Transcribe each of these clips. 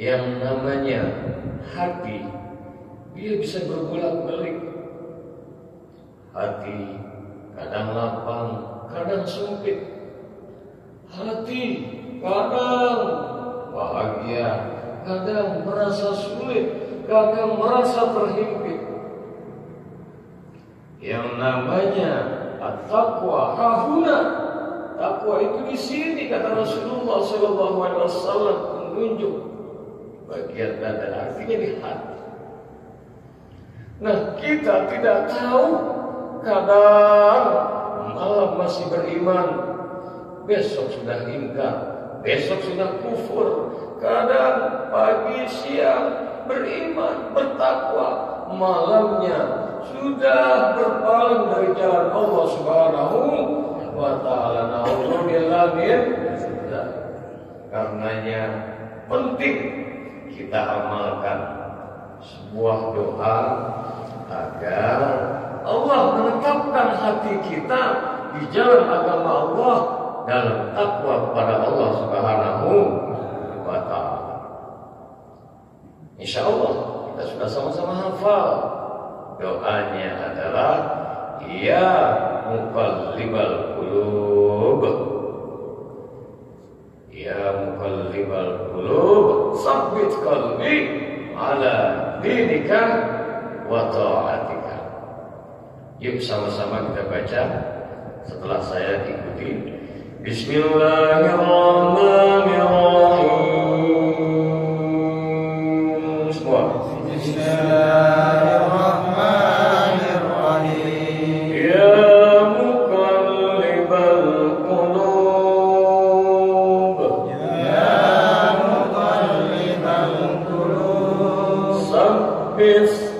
yang namanya hati dia bisa berbolak-balik. Hati kadang lapang kadang sempit. Hati kadang bahagia kadang merasa sulit kadang merasa terhimpit yang namanya at-taqwa hahuna takwa itu di sini kata Rasulullah sallallahu alaihi wasallam menunjuk bagian dada artinya di hati. Nah kita tidak tahu kadang malam masih beriman, besok sudah ingkar, besok sudah kufur, kadang pagi siang beriman, bertakwa, malamnya sudah berpaling dari jalan Allah Subhanahu wa taala. Nauzubillah min Karenanya penting kita amalkan sebuah doa agar Allah menetapkan hati kita di jalan agama Allah dalam takwa kepada Allah Subhanahu wa taala. Insya Allah kita sudah sama-sama hafal doanya adalah ya muqallibal qulub Ya muqallibal qulub sabbit qalbi ala dinika wa ta'atika. Yuk sama-sama kita baca setelah saya ikuti. Bismillahirrahmanirrahim.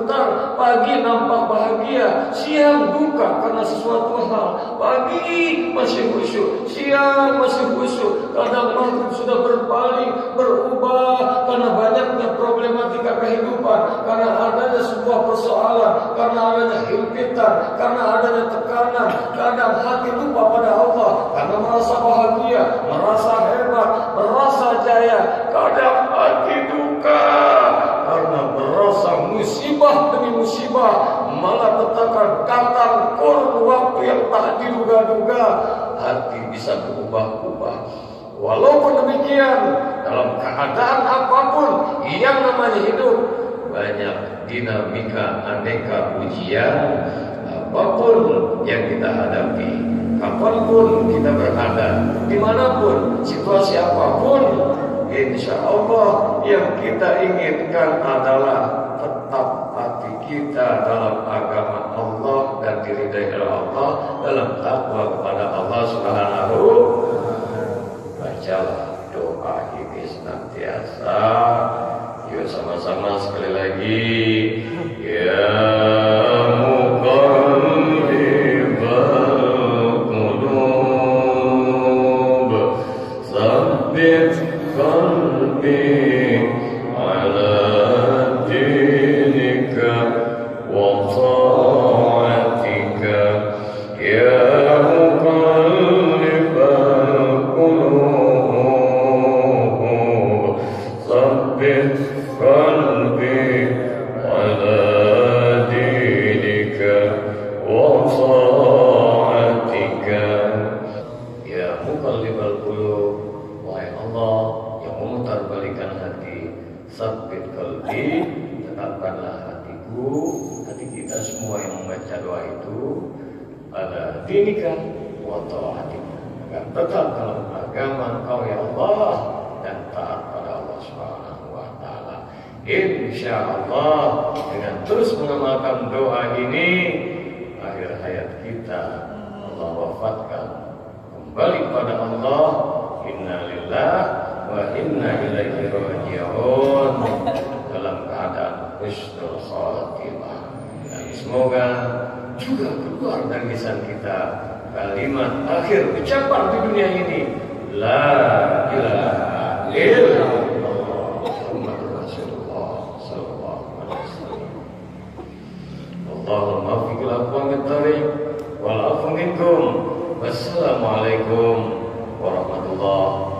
berputar. Pagi nampak bahagia, siang duka karena sesuatu hal. Pagi masih khusyuk, siang masih khusyuk. Kadang maghrib sudah berpaling, berubah karena banyaknya problematika kehidupan, karena adanya sebuah persoalan, karena adanya himpitan, karena adanya tekanan. Kadang hati lupa pada Allah karena merasa bahagia, merasa hebat, merasa jaya. Kadang hati duka diduga-duga hati bisa berubah-ubah. Walaupun demikian dalam keadaan apa pun yang namanya hidup banyak dinamika aneka ujian apa pun yang kita hadapi kapan pun kita berada di mana pun situasi apa pun Insya Allah yang kita inginkan adalah tetap hati kita dalam agama Allah dan diridai oleh Allah dalam takwa kepada Allah Subhanahu Bacalah doa ini senantiasa. Yuk sama-sama sekali lagi. Ya muqallibal Tetapkanlah hatiku. Hati kita semua yang membaca doa itu Ala dinika Wa ta'atika tetap dalam agama engkau ya Allah Dan taat pada Allah subhanahu wa ta'ala. Insya Allah Dengan terus mengamalkan doa ini Akhir hayat kita Allah wafatkan kembali pada Allah. Inna lillah wa inna ilaihi raji'un. Dalam keadaan husnul khatimah dan semoga juga keluar dari lisan kita. Kalimat akhir ucapan di dunia ini. La ilaha illallah. Muhammadur Rasulullah. Sallallahu alaihi wasallam Allahumma fiqil aqwamit tariq. Wal afu minkum. Wabarakatuh Waalaikumsalam warahmatullahi